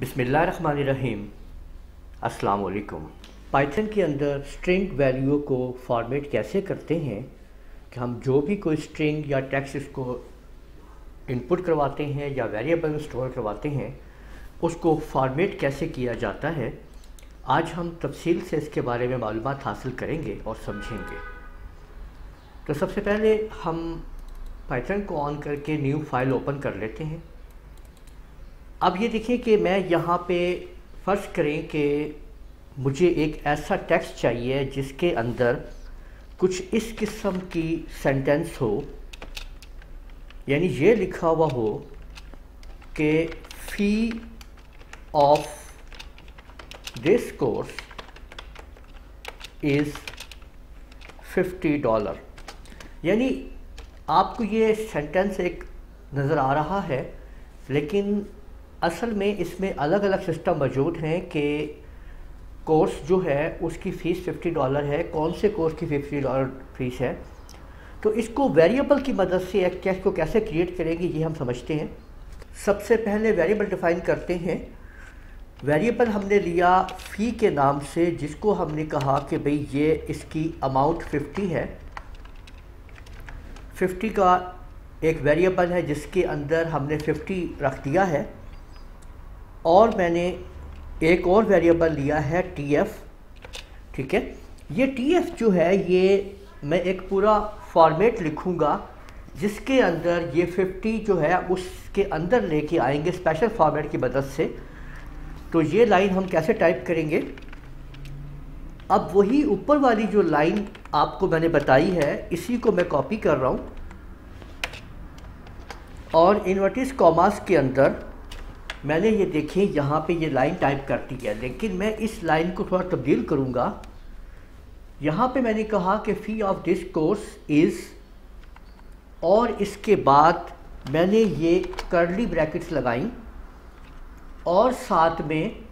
बिसमीम वालेकुम पाइथन के अंदर स्ट्रिंग वैल्यू को फॉर्मेट कैसे करते हैं कि हम जो भी कोई स्ट्रिंग या टेक्स्ट इसको इनपुट करवाते हैं या वेरिएबल में स्टोर करवाते हैं, उसको फॉर्मेट कैसे किया जाता है, आज हम तफसील से इसके बारे में मालूम हासिल करेंगे और समझेंगे। तो सबसे पहले हम पाइथन को ऑन करके न्यू फ़ाइल ओपन कर लेते हैं। अब ये देखिए कि मैं यहाँ पे फ़र्ज़ करें कि मुझे एक ऐसा टेक्स्ट चाहिए जिसके अंदर कुछ इस किस्म की सेंटेंस हो, यानी ये लिखा हुआ हो कि fee of this course is fifty dollar यानी आपको ये सेंटेंस एक नज़र आ रहा है, लेकिन असल में इसमें अलग अलग सिस्टम मौजूद हैं कि कोर्स जो है, उसकी फ़ीस 50 डॉलर है। कौन से कोर्स की 50 डॉलर फ़ीस है? तो इसको वेरिएबल की मदद से एक टेक्स्ट को कैसे क्रिएट करेंगे, ये हम समझते हैं। सबसे पहले वेरिएबल डिफ़ाइन करते हैं। वेरिएबल हमने लिया फ़ी के नाम से, जिसको हमने कहा कि भाई ये इसकी अमाउंट 50 है। 50 का एक वेरिएबल है, जिसके अंदर हमने 50 रख दिया है। और मैंने एक और वेरिएबल लिया है टी एफ़ ठीक है? ये टी एफ़ जो है, ये मैं एक पूरा फॉर्मेट लिखूँगा, जिसके अंदर ये 50 जो है, उसके अंदर लेके आएँगे स्पेशल फॉर्मेट की मदद से। तो ये लाइन हम कैसे टाइप करेंगे? अब वही ऊपर वाली जो लाइन आपको मैंने बताई है, इसी को मैं कॉपी कर रहा हूँ। और इन्वर्टिस कॉमास के अंदर मैंने ये देखें, यहाँ पे ये लाइन टाइप करती है, लेकिन मैं इस लाइन को थोड़ा तब्दील करूँगा। यहाँ पे मैंने कहा कि fee of this course is और इसके बाद मैंने ये कर्ली ब्रैकेट्स लगाई, और साथ में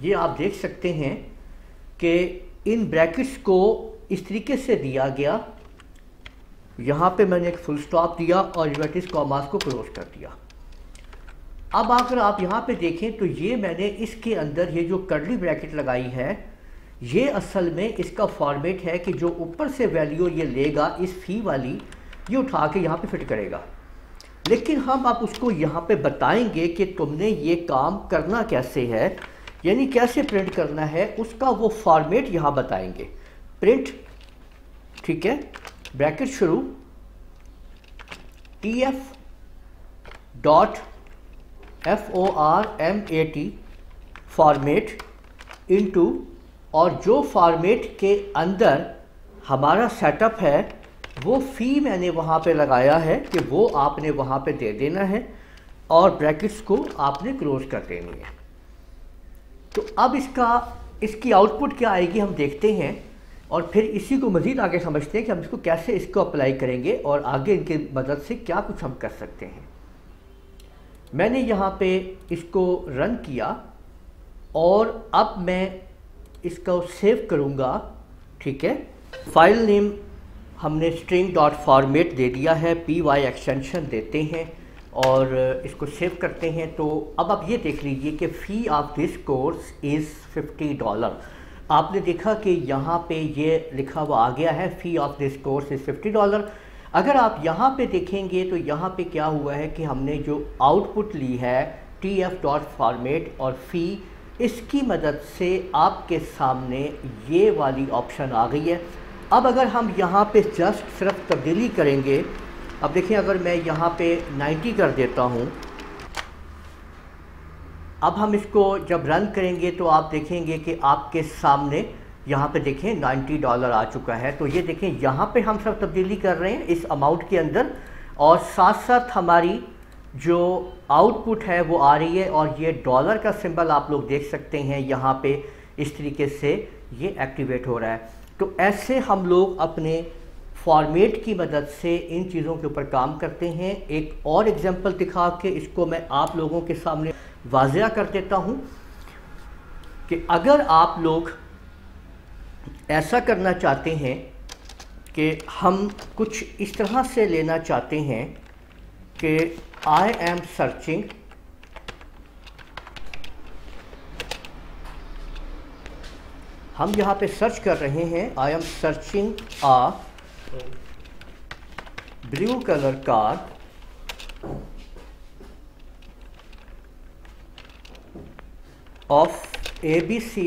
ये आप देख सकते हैं कि इन ब्रैकेट्स को इस तरीके से दिया गया यहाँ पे मैंने एक फुल स्टॉप दिया और इन्वर्टिस कॉमास को क्लोज कर दिया। अब अगर आप यहाँ पे देखें तो ये मैंने इसके अंदर ये जो कर्ली ब्रैकेट लगाई है, ये असल में इसका फॉर्मेट है कि जो ऊपर से वैल्यू ये लेगा, इस फ़ी वाली, ये उठा के यहाँ पे फिट करेगा। लेकिन हम आप उसको यहाँ पे बताएँगे कि तुमने ये काम करना कैसे है, यानी कैसे प्रिंट करना है, उसका वो फॉर्मेट यहाँ बताएँगे। प्रिंट ठीक है? ब्रैकेट शुरू T F dot F O R M A T format into और जो फॉर्मेट के अंदर हमारा सेटअप है, वो फ़ी मैंने वहाँ पे लगाया है कि वो आपने वहाँ पे दे देना है और ब्रैकेट्स को आपने क्लोज कर देनी है। तो अब इसका, इसकी आउटपुट क्या आएगी हम देखते हैं। और फिर इसी को मज़ीद आगे समझते हैं कि हम इसको कैसे इसको अप्लाई करेंगे और आगे इनकी मदद से क्या कुछ हम कर सकते हैं। मैंने यहाँ पे इसको रन किया और अब मैं इसको सेव करूँगा, ठीक है? फ़ाइल नेम हमने स्ट्रिंग डॉट फॉर्मेट दे दिया है पी वाई एक्सटेंशन देते हैं और इसको सेव करते हैं। तो अब आप ये देख लीजिए कि fee of this course is fifty dollar आपने देखा कि यहाँ पे ये लिखा हुआ आ गया है fee of this course is fifty dollar अगर आप यहाँ पे देखेंगे तो यहाँ पे क्या हुआ है कि हमने जो आउटपुट ली है टी एफ़ डॉट फॉर्मेट और फ़ी इसकी मदद से आपके सामने ये वाली ऑप्शन आ गई है। अब अगर हम यहाँ पे जस्ट सिर्फ़ तब्दीली करेंगे, अब देखिए अगर मैं यहाँ पे 90 कर देता हूँ अब हम इसको जब रन करेंगे तो आप देखेंगे कि आपके सामने यहाँ पे देखें 90 डॉलर आ चुका है। तो ये देखें, यहाँ पे हम सब तब्दीली कर रहे हैं इस अमाउंट के अंदर और साथ साथ हमारी जो आउटपुट है वो आ रही है और ये डॉलर का सिंबल आप लोग देख सकते हैं यहाँ पे इस तरीके से ये एक्टिवेट हो रहा है। तो ऐसे हम लोग अपने फॉर्मेट की मदद से इन चीज़ों के ऊपर काम करते हैं। एक और एग्जांपल दिखा के इसको मैं आप लोगों के सामने वाजिया कर देता हूँ कि अगर आप लोग ऐसा करना चाहते हैं कि हम कुछ इस तरह से लेना चाहते हैं कि आई एम सर्चिंग हम यहाँ पे सर्च कर रहे हैं I am searching a blue colour car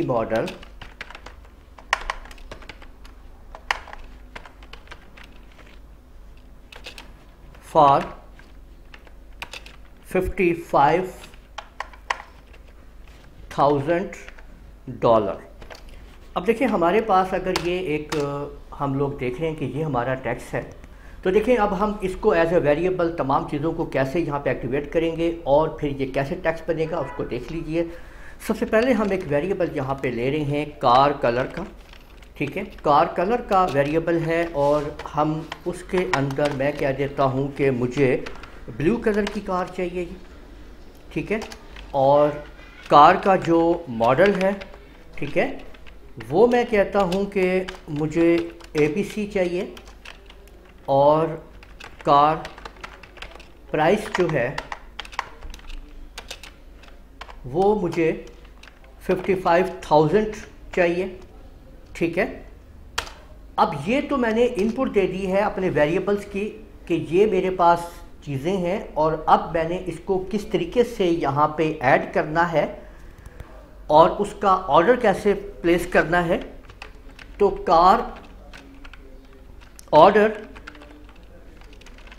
model for fifty five thousand dollar अब देखिए, हमारे पास अगर ये एक, हम लोग देख रहे हैं कि ये हमारा टैक्स है तो देखिए, अब हम इसको एज ए वेरिएबल तमाम चीज़ों को कैसे यहाँ पे एक्टिवेट करेंगे और फिर ये कैसे टैक्स बनेगा उसको देख लीजिए। सबसे पहले हम एक वेरिएबल यहाँ पे ले रहे हैं कार कलर का, ठीक है? कार कलर का वेरिएबल है और हम उसके अंदर मैं कह देता हूँ कि मुझे ब्लू कलर की कार चाहिए, ठीक है? और कार का जो मॉडल है, ठीक है? वो मैं कहता हूँ कि मुझे ए चाहिए और कार प्राइस जो है, वो मुझे फिफ्टी फाइव थाउज़ेंड चाहिए। ठीक है? अब ये तो मैंने इनपुट दे दी है अपने वेरिएबल्स की कि ये मेरे पास चीज़ें हैं और अब मैंने इसको किस तरीके से यहाँ पे ऐड करना है और उसका ऑर्डर कैसे प्लेस करना है। तो car order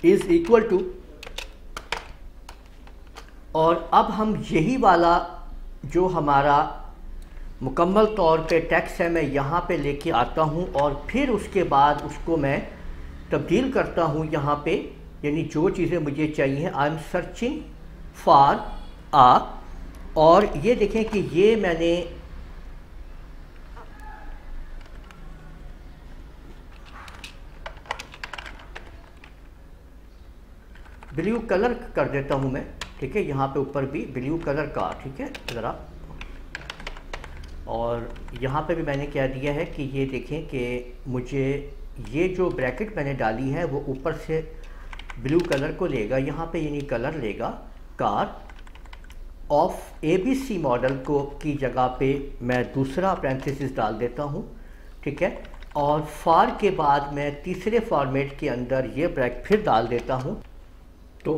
is equal to और अब हम यही वाला जो हमारा मुकम्मल तौर पे टैक्स है, मैं यहाँ पे लेके आता हूँ और फिर उसके बाद उसको मैं तब्दील करता हूँ यहाँ पे। यानी जो चीज़ें मुझे चाहिए I am searching for a और ये देखें कि ये मैंने ब्लू कलर कर देता हूँ मैं। ठीक है, यहाँ पे ऊपर भी ब्लू कलर का, ठीक है, ज़रा। और यहाँ पे भी मैंने क्या दिया है कि ये देखें कि मुझे ये जो ब्रैकेट मैंने डाली है, वो ऊपर से ब्लू कलर को लेगा, यहाँ पे यानी कलर लेगा, car. Of A B C model को की जगह पे मैं दूसरा अप्रेंथिस डाल देता हूँ, ठीक है। और फार के बाद मैं तीसरे फॉर्मेट के अंदर ये ब्रैक फिर डाल देता हूँ। तो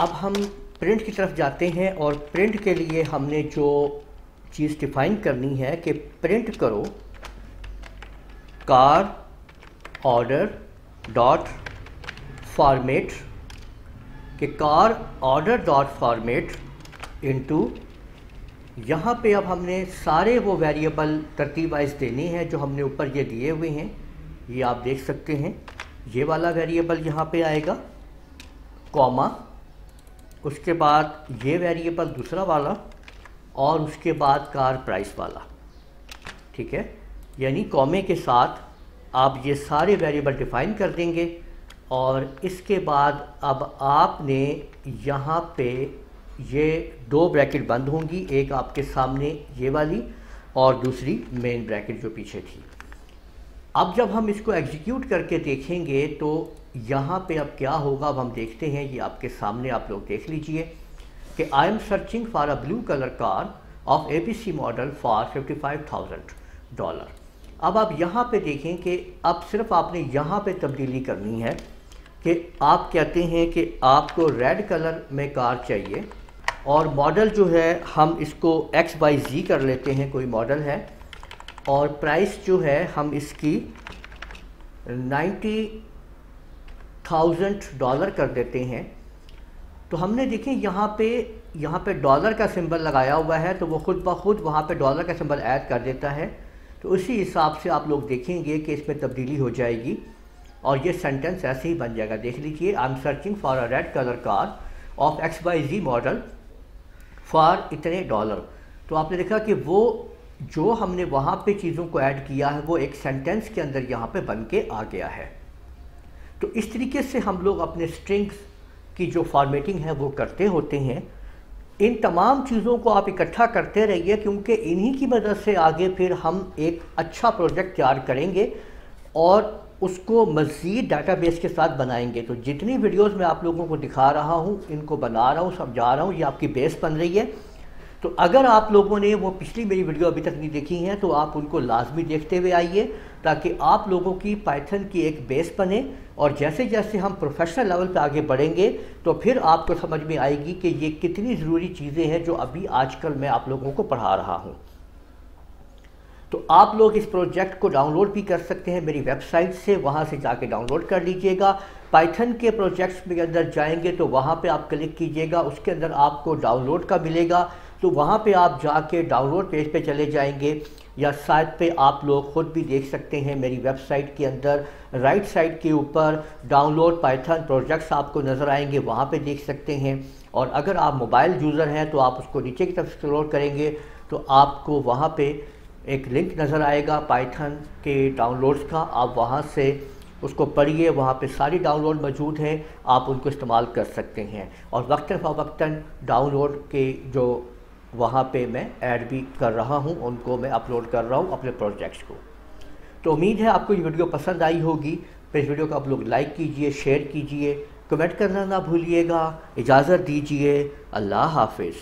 अब हम प्रिंट की तरफ़ जाते हैं और प्रिंट के लिए हमने जो चीज़ डिफाइन करनी है कि प्रिंट करो कार ऑर्डर डॉट फॉर्मेट कि car order dot format into यहाँ पे अब हमने सारे वो वेरिएबल तरतीब वाइज देने हैं जो हमने ऊपर ये दिए हुए हैं। ये आप देख सकते हैं। ये वाला वेरिएबल यहाँ पे आएगा कॉमा उसके बाद ये वेरिएबल दूसरा वाला और उसके बाद कार प्राइस वाला। ठीक है? यानी कॉमे के साथ आप ये सारे वेरिएबल डिफाइन कर देंगे और इसके बाद अब आपने यहाँ पे ये दो ब्रैकेट बंद होंगी, एक आपके सामने ये वाली और दूसरी मेन ब्रैकेट जो पीछे थी। अब जब हम इसको एग्जीक्यूट करके देखेंगे तो यहाँ पे अब क्या होगा, अब हम देखते हैं, ये आपके सामने आप लोग देख लीजिए कि I am searching for a blue colour car of A P C model for fifty five thousand dollar अब आप यहाँ पे देखें कि अब सिर्फ़ आपने यहाँ पे तब्दीली करनी है कि आप कहते हैं कि आपको रेड कलर में कार चाहिए और मॉडल जो है, हम इसको एक्स बाई जी कर लेते हैं, कोई मॉडल है। और प्राइस जो है, हम इसकी नाइन्टी थाउज़ेंड डॉलर कर देते हैं तो हमने देखें यहाँ पे यहाँ पे डॉलर का सिंबल लगाया हुआ है तो वो खुद ब खुद वहाँ पे डॉलर का सिंबल ऐड कर देता है। तो उसी हिसाब से आप लोग देखेंगे कि इसमें तब्दीली हो जाएगी और ये सेंटेंस ऐसे ही बन जाएगा। देख लीजिए I am searching for a red colour car of X Y Z model for इतने डॉलर तो आपने देखा कि वो, जो हमने वहाँ पे चीज़ों को ऐड किया है, वो एक सेंटेंस के अंदर यहाँ पे बन के आ गया है। तो इस तरीके से हम लोग अपने स्ट्रिंग्स की जो फॉर्मेटिंग है, वो करते होते हैं। इन तमाम चीज़ों को आप इकट्ठा करते रहिए, क्योंकि इन्हीं की मदद से आगे फिर हम एक अच्छा प्रोजेक्ट तैयार करेंगे और उसको मज़ीद डाटाबेस के साथ बनाएँगे। तो जितनी वीडियोस मैं आप लोगों को दिखा रहा हूँ, इनको बना रहा हूँ, समझा रहा हूँ, ये आपकी बेस बन रही है। तो अगर आप लोगों ने वो पिछली मेरी वीडियो अभी तक नहीं देखी हैं तो आप उनको लाजमी देखते हुए आइए। ताकि आप लोगों की पाइथन की एक बेस बने और जैसे जैसे हम प्रोफेशनल लेवल पे आगे बढ़ेंगे तो फिर आपको समझ में आएगी कि ये कितनी ज़रूरी चीज़ें हैं जो अभी आजकल मैं आप लोगों को पढ़ा रहा हूँ। तो आप लोग इस प्रोजेक्ट को डाउनलोड भी कर सकते हैं मेरी वेबसाइट से, वहाँ से जाके डाउनलोड कर लीजिएगा। पाइथन के प्रोजेक्ट्स के अंदर जाएँगे तो वहाँ पे आप क्लिक कीजिएगा, उसके अंदर आपको डाउनलोड का मिलेगा। तो वहाँ पे आप जाके डाउनलोड पेज पे चले जाएँगे या साइट पे आप लोग ख़ुद भी देख सकते हैं मेरी वेबसाइट के अंदर। राइट साइड के ऊपर डाउनलोड पाइथन प्रोजेक्ट्स आपको नज़र आएँगे, वहाँ पे देख सकते हैं। और अगर आप मोबाइल यूज़र हैं तो आप उसको नीचे की तरफ़ एक्सप्लोर करेंगे तो आपको वहाँ पे एक लिंक नज़र आएगा पाइथन के डाउनलोड्स का। आप वहाँ से उसको पढ़िए, वहाँ पे सारी डाउनलोड मौजूद हैं, आप उनको इस्तेमाल कर सकते हैं। और वक्ता फ़वक्ता डाउनलोड के जो वहाँ पे मैं ऐड भी कर रहा हूँ, उनको मैं अपलोड कर रहा हूँ अपने प्रोजेक्ट्स को। तो उम्मीद है आपको ये वीडियो पसंद आई होगी। तो इस वीडियो को आप लोग लाइक कीजिए शेयर कीजिए कमेंट करना ना भूलिएगा। इजाज़त दीजिए। अल्लाह हाफिज़।